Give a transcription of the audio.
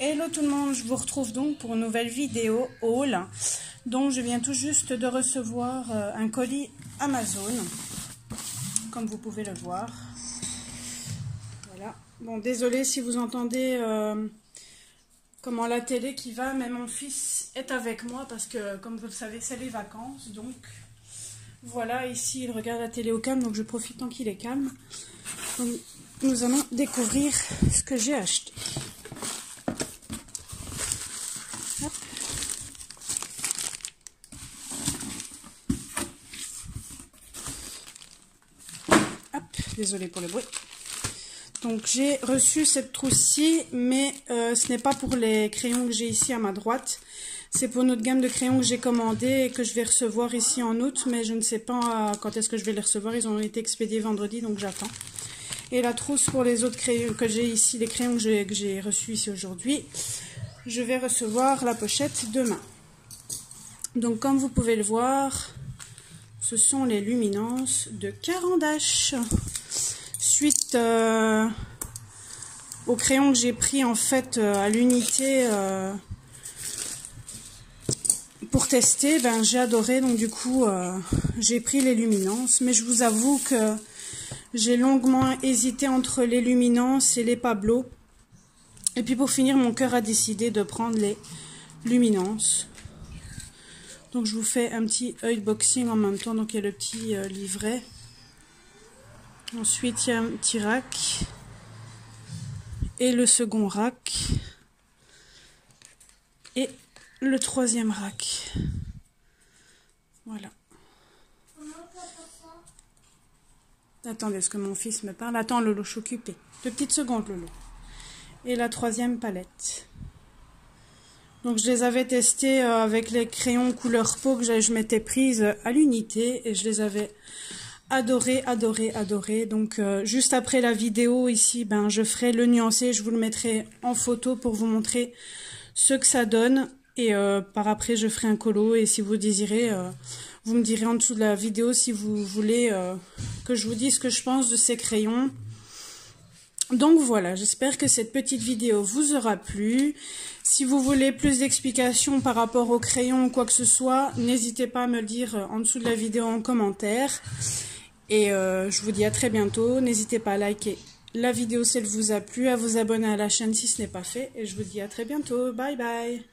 Hello tout le monde, je vous retrouve donc pour une nouvelle vidéo haul dont je viens tout juste de recevoir euh, un colis Amazon comme vous pouvez le voir. Voilà. Bon, désolé si vous entendez euh, comment la télé qui va, mais mon fils est avec moi parce que comme vous le savez, c'est les vacances donc voilà, ici il regarde la télé au calme donc je profite tant qu'il est calme. Nous allons découvrir ce que j'ai acheté. Désolé pour le bruit. Donc j'ai reçu cette trousse-ci, mais euh, ce n'est pas pour les crayons que j'ai ici à ma droite. C'est pour notre gamme de crayons que j'ai commandé et que je vais recevoir ici en août, mais je ne sais pas quand est-ce que je vais les recevoir. Ils ont été expédiés vendredi, donc j'attends. Et la trousse pour les autres crayons que j'ai ici, les crayons que j'ai reçus ici aujourd'hui, je vais recevoir la pochette demain. Donc comme vous pouvez le voir, ce sont les luminances de Carandache suite euh, au crayon que j'ai pris en fait euh, à l'unité euh, pour tester, ben j'ai adoré donc du coup j'ai pris les luminances, mais je vous avoue que j'ai longuement hésité entre les luminances et les pablos. Et puis pour finir, mon cœur a décidé de prendre les luminances. Donc je vous fais un petit unboxing en même temps, donc il y a le petit livret. Ensuite, il y a un petit rack. Et le second rack. Et le troisième rack. Voilà. Attendez, est-ce que mon fils me parle Attends, Lolo, je suis occupée. Deux petites secondes, Lolo. Et la troisième palette. Donc, je les avais testés euh, avec les crayons couleur peau que je m'étais prise à l'unité. Et je les avais adoré, adoré, adoré. Donc euh, juste après la vidéo ici, ben je ferai le nuancé, je vous le mettrai en photo pour vous montrer ce que ça donne. Et euh, par après, je ferai un colo. Et si vous désirez, euh, vous me direz en dessous de la vidéo si vous voulez que je vous dise ce que je pense de ces crayons. Donc voilà, j'espère que cette petite vidéo vous aura plu. Si vous voulez plus d'explications par rapport aux crayons ou quoi que ce soit, n'hésitez pas à me le dire en dessous de la vidéo en commentaire. Et euh, je vous dis à très bientôt. N'hésitez pas à liker la vidéo si elle vous a plu, à vous abonner à la chaîne si ce n'est pas fait. Et je vous dis à très bientôt. Bye bye